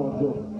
ああ、